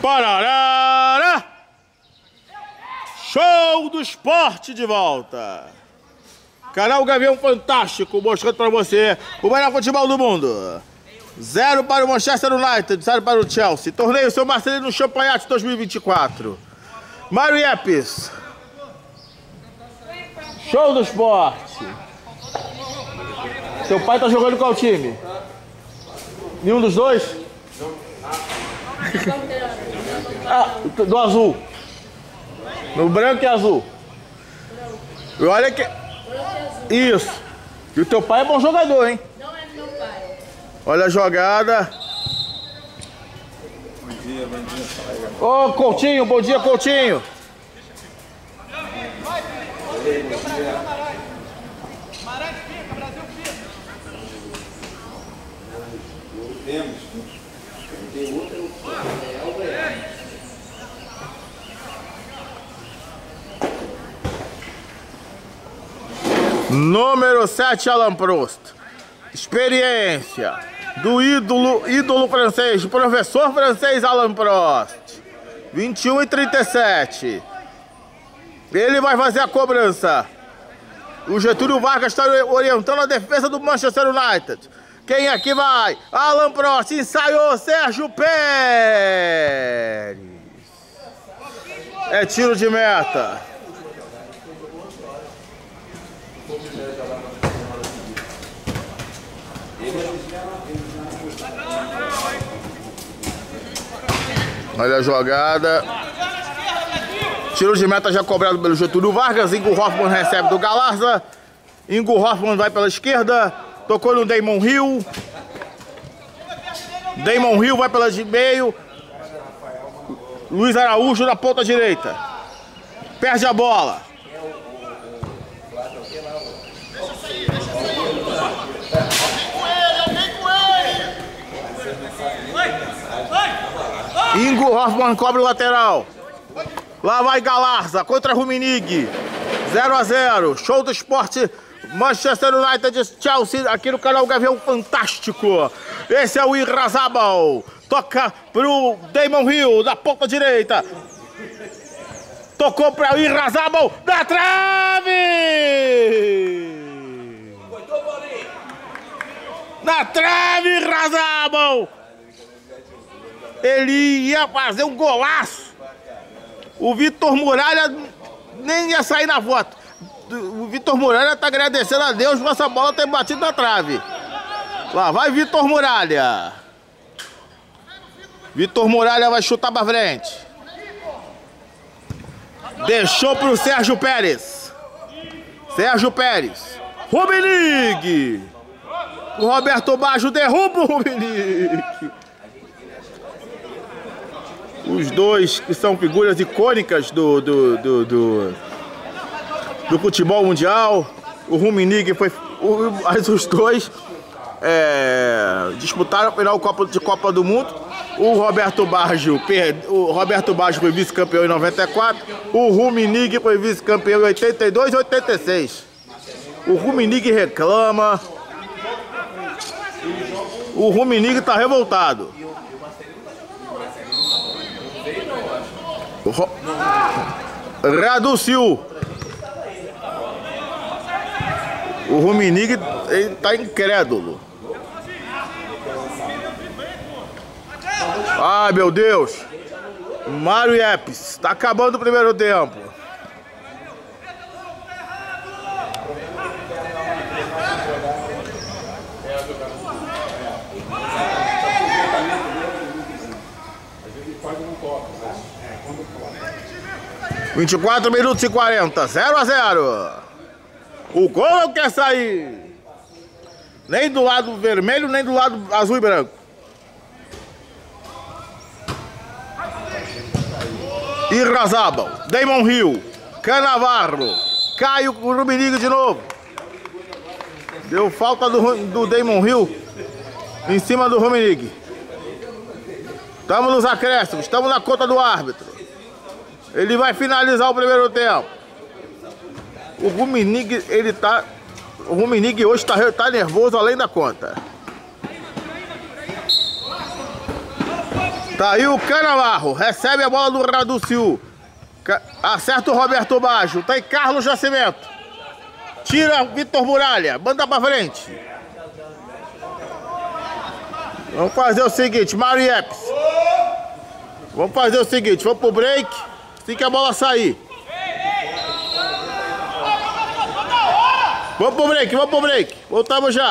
Pararara! Show do esporte de volta! Canal Gavião Fantástico, mostrando pra você o melhor futebol do mundo. Zero para o Manchester United, zero para o Chelsea. Torneio Seu Marcelino Champagnat 2024. Mário Yepes. Show do esporte. Seu pai tá jogando qual time? Nenhum dos dois? Ah, do azul. No branco e azul. E olha que. Isso. E o teu pai é bom jogador, hein? Não é meu pai. Olha a jogada. Bom dia, bom dia. Ô, Coutinho, bom dia, Coutinho. Temos. Tem outra é o Goiás. Número 7, Alan Prost. Experiência do ídolo, ídolo francês, professor francês Alan Prost. 21 e 37. Ele vai fazer a cobrança. O Getúlio Vargas está orientando a defesa do Manchester United. Quem aqui vai? Alan Prost, ensaiou Sérgio Pérez. É tiro de meta. Olha a jogada. Tiro de meta já cobrado pelo Getúlio Vargas. Ingo Hoffman recebe do Galarza. Ingo Hoffman vai pela esquerda. Tocou no Damon Hill. Damon Hill vai pela de meio. Luiz Araújo na ponta direita. Perde a bola. Ingo Hoffman cobre o lateral. Lá vai Galarza contra Ruminig. 0 a 0 Show do esporte. Manchester United Chelsea aqui no canal Gavião Fantástico. Esse é o Irrazabal. Toca pro Damon Hill da ponta direita. Tocou para o Irrazabal da trave! Na trave, Irrazabal! Ele ia fazer um golaço. O Vitor Muralha nem ia sair na foto. O Vitor Muralha tá agradecendo a Deus por essa bola ter batido na trave. Lá vai Vitor Muralha. Vitor Muralha vai chutar pra frente. Deixou pro Sérgio Pérez. Sérgio Pérez. Rubinig. O Roberto Baggio derruba o Rubinig. Os dois que são figuras icônicas do, do, do, do, do futebol mundial. O Ruminig foi. O, os dois é, disputaram a final de Copa do Mundo. O Roberto Baggio, o Roberto Baggio foi vice-campeão em 94. O Ruminig foi vice-campeão em 82 e 86. O Ruminig reclama. O Ruminig tá revoltado. Ro... Raduciu. O Ruminig ele tá incrédulo. Ai meu Deus. Mário Epes. Tá acabando o primeiro tempo. Vinte e quatro minutos e quarenta, zero a zero. O gol quer sair. Nem do lado vermelho, nem do lado azul e branco. Irrazabal, Damon Hill, Canavarro, Caio Rubinigo de novo. Deu falta do, do Damon Hill em cima do Ruminig. Estamos nos acréscimos, estamos na conta do árbitro. Ele vai finalizar o primeiro tempo. O Ruminig, ele tá. O Ruminig hoje tá, tá nervoso além da conta. Tá aí o Canavarro. Recebe a bola do Raduciu. Acerta o Roberto Baixo. Tá aí Carlos Jacimento. Tira Vitor Muralha. Manda pra frente. Vamos fazer o seguinte, Mario Epps. Vamos fazer o seguinte, vamos pro break. Assim que a bola sair. Vamos pro break, vamos pro break. Voltamos já.